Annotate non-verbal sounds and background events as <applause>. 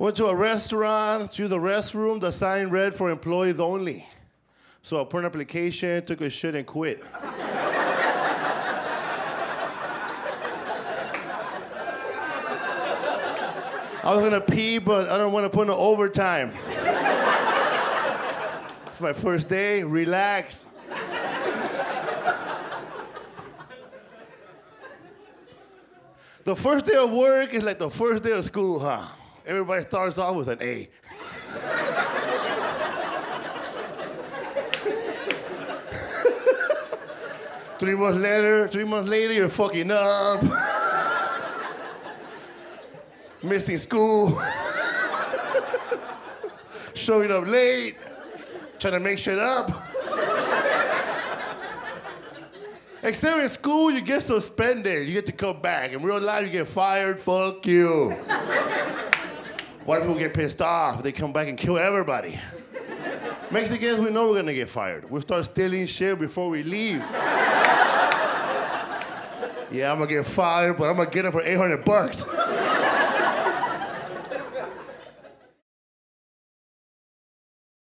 Went to a restaurant, to the restroom, the sign read for employees only. So I put an application, took a shit, and quit. I was gonna pee, but I don't want to put in overtime. it's my first day. Relax. the first day of work is like the first day of school, huh? Everybody starts off with an A. three months later, three months later, you're fucking up. Missing school. Showing up late. Trying to make shit up. Except in school, you get suspended. You get to come back. In real life, you get fired. Fuck you. White people get pissed off. They come back and kill everybody. <laughs> Mexicans, we know we're gonna get fired. We'll start stealing shit before we leave. <laughs> yeah, I'm gonna get fired, but I'm gonna get it for 800 bucks. <laughs>